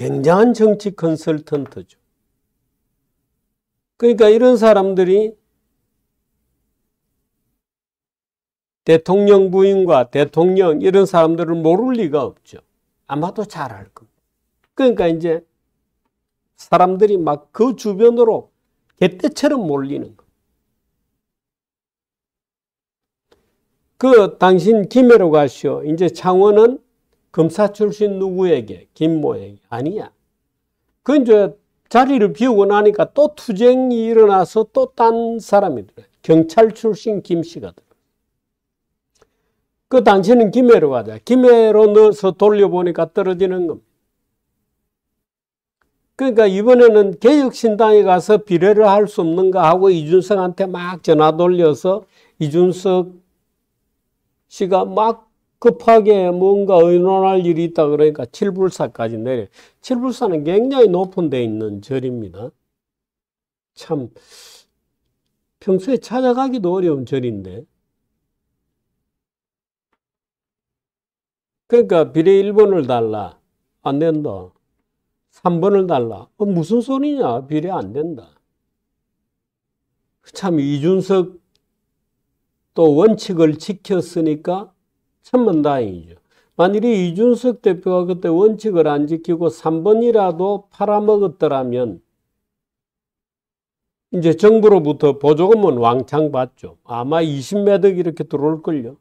굉장한 정치 컨설턴트죠. 그러니까 이런 사람들이 대통령 부인과 대통령 이런 사람들을 모를 리가 없죠. 아마도 잘 알 겁니다. 그러니까 이제 사람들이 막 그 주변으로 개떼처럼 몰리는 거. 그 당신 김해로 가시오. 이제 창원은 검사 출신 누구에게? 김모에게. 아니야. 그 이제 자리를 비우고 나니까 또 투쟁이 일어나서 또 딴 사람이 들어요. 경찰 출신 김 씨가 들어요. 그 당신은 김해로 가자. 김해로 넣어서 돌려보니까 떨어지는 겁니다. 그러니까 이번에는 개혁신당에 가서 비례를 할 수 없는가 하고 이준석한테 막 전화 돌려서 이준석 씨가 막 급하게 뭔가 의논할 일이 있다 그러니까 칠불사까지 내려. 칠불사는 굉장히 높은 데 있는 절입니다. 참 평소에 찾아가기도 어려운 절인데. 그러니까 비례 1번을 달라. 안 된다. 3번을 달라. 어, 무슨 소리냐? 비례 안 된다. 참 이준석 또 원칙을 지켰으니까 천만 다행이죠. 만일에 이준석 대표가 그때 원칙을 안 지키고 3번이라도 팔아먹었더라면 이제 정부로부터 보조금은 왕창 받죠. 아마 20매덕 이렇게 들어올걸요.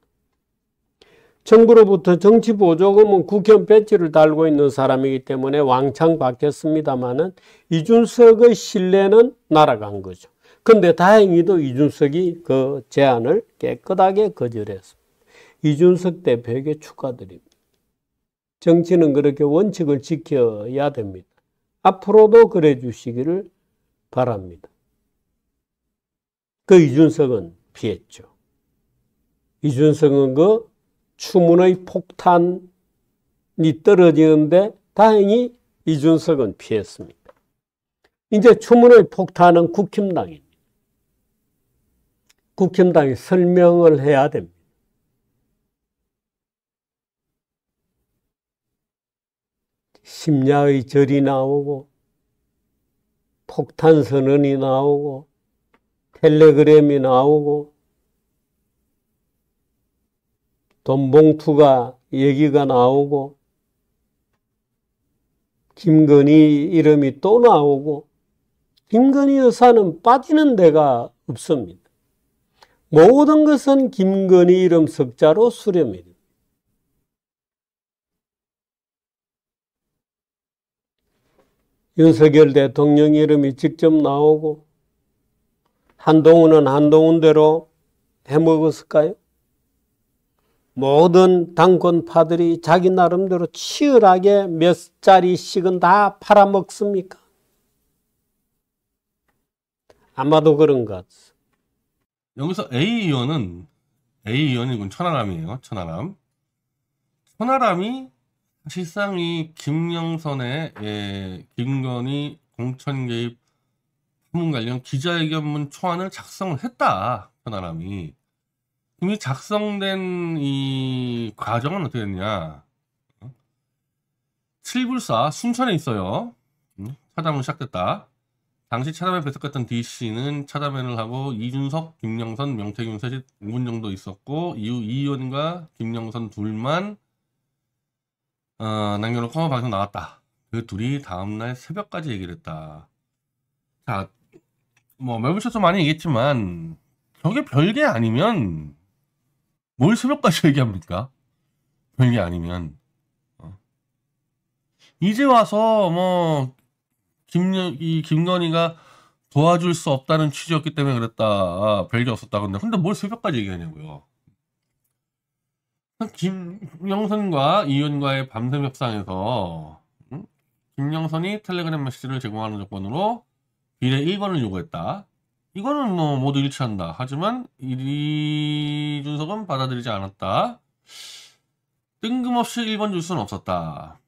정부로부터 정치 보조금은 국현 배지를 달고 있는 사람이기 때문에 왕창 받겠습니다마는 이준석의 신뢰는 날아간 거죠. 근데 다행히도 이준석이 그 제안을 깨끗하게 거절했습니다. 이준석 대표에게 축하드립니다. 정치는 그렇게 원칙을 지켜야 됩니다. 앞으로도 그래 주시기를 바랍니다. 그 이준석은 피했죠. 이준석은 그 추문의 폭탄이 떨어지는데 다행히 이준석은 피했습니다. 이제 추문의 폭탄은 국힘당입니다. 국힘당이 설명을 해야 됩니다. 심야의 절이 나오고 폭탄 선언이 나오고 텔레그램이 나오고 돈봉투가 얘기가 나오고 김건희 이름이 또 나오고 김건희 여사는 빠지는 데가 없습니다. 모든 것은 김건희 이름 석자로 수렴입니다. 윤석열 대통령 이름이 직접 나오고 한동훈은 한동훈대로 해먹었을까요? 모든 당권파들이 자기 나름대로 치열하게 몇 자리씩은 다 팔아먹습니까? 아마도 그런 것. 여기서 A 의원은 A 의원이 군 천하람이에요. 천하람. 천하람이 사 실상 이 김영선의 예, 김건희 공천 개입 파문 관련 기자회견문 초안을 작성을 했다. 천하람이. 이미 작성된 이 과정은 어떻게 됐냐. 7불사 순천에 있어요. 차담은 시작됐다. 당시 차담에 배석했던 D씨는 차담회를 하고 이준석, 김영선, 명태균 셋이 5분 정도 있었고 이후 이 의원과 김영선 둘만 어, 남겨놓고 방송 나왔다. 그 둘이 다음날 새벽까지 얘기를 했다. 자, 뭐 매부쇼도 많이 얘기했지만 저게 별게 아니면 뭘 새벽까지 얘기합니까? 별게 아니면 어. 이제 와서 뭐 김, 이 김건희가 도와줄 수 없다는 취지였기 때문에 그랬다. 아, 별게 없었다. 근데 근데 뭘 새벽까지 얘기하냐고요. 김영선과 이윤과의 밤샘 협상에서 음? 김영선이 텔레그램 메시지를 제공하는 조건으로 비례 1번을 요구했다. 이거는 뭐 모두 일치한다. 하지만 이준석은 받아들이지 않았다. 뜬금없이 1번 줄 수는 없었다.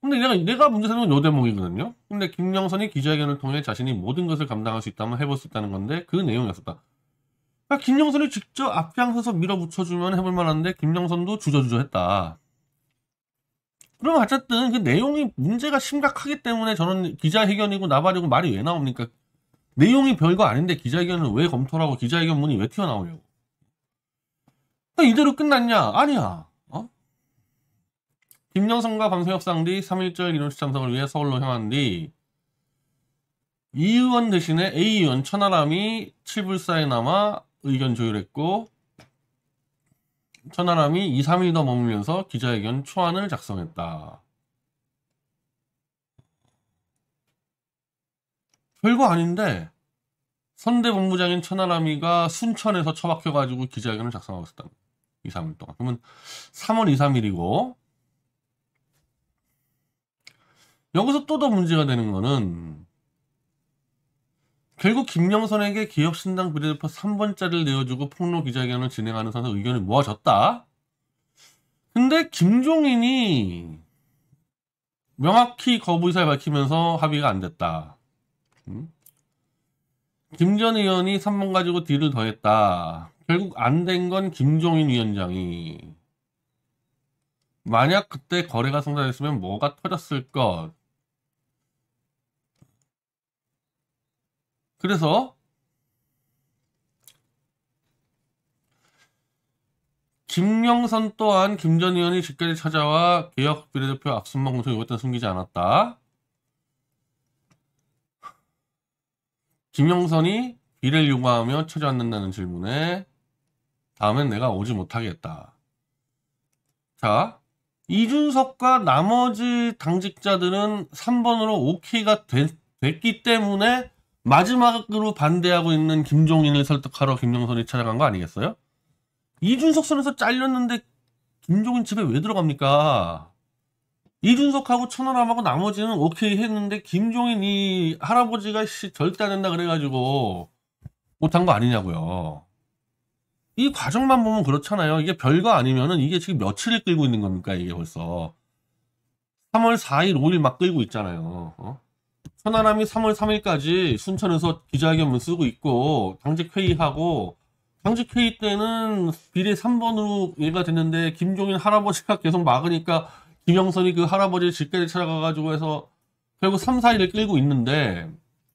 근데 내가, 내가 문제 삼는 건 요 대목이거든요. 근데 김영선이 기자회견을 통해 자신이 모든 것을 감당할 수 있다면 해볼 수 있다는 건데 그 내용이었었다. 그러니까 김영선이 직접 앞장서서 밀어붙여주면 해볼 만한데 김영선도 주저주저 했다. 그럼 어쨌든 그 내용이 문제가 심각하기 때문에 저는 기자회견이고 나발이고 말이 왜 나옵니까? 내용이 별거 아닌데 기자회견을 왜 검토하고 기자회견문이 왜 튀어나오려고? 이대로 끝났냐? 아니야. 어? 김영성과 방송협상 뒤 3.1절 기념식 참석을 위해 서울로 향한 뒤 이 의원 대신에 A 의원 천하람이 칠불사에 남아 의견 조율했고 천하람이 2, 3일 더 머물면서 기자회견 초안을 작성했다. 별거 아닌데 선대 본부장인 천하람이가 순천에서 처박혀가지고 기자회견을 작성하고 있었다. 2, 3일 동안. 그러면 3월 2, 3일이고 여기서 또 더 문제가 되는 거는 결국 김영선에게 개혁신당 비례대표 3번짜리를 내어주고 폭로 기자회견을 진행하는 선에서 의견이 모아졌다. 근데 김종인이 명확히 거부 의사를 밝히면서 합의가 안 됐다. 음? 김전 의원이 3번 가지고 딜을 더했다. 결국 안 된 건 김종인 위원장이 만약 그때 거래가 성사됐으면 뭐가 터졌을 것 그래서 김영선 또한 김 전 의원이 직결에 찾아와 개혁 비례대표 악순방 공소 요구했던 숨기지 않았다. 김영선이 비례를 요구하며 찾아왔는다는 질문에 다음엔 내가 오지 못하겠다. 자, 이준석과 나머지 당직자들은 3번으로 오케이가 됐, 됐기 때문에 마지막으로 반대하고 있는 김종인을 설득하러 김영선이 찾아간 거 아니겠어요? 이준석 선에서 잘렸는데 김종인 집에 왜 들어갑니까? 이준석하고 천하람하고 나머지는 오케이 했는데 김종인 이 할아버지가 씨 절대 안 된다 그래가지고 못한 거 아니냐고요. 이 과정만 보면 그렇잖아요. 이게 별거 아니면은 이게 지금 며칠을 끌고 있는 겁니까 이게 벌써 3월 4일 5일 막 끌고 있잖아요. 어? 천하람이 3월 3일까지 순천에서 기자회견문 쓰고 있고 당직 회의하고 당직 회의 때는 비례 3번으로 얘가 됐는데 김종인 할아버지가 계속 막으니까 김영선이 그 할아버지 집까지 찾아가가지고 해서 결국 3, 4일을 끌고 있는데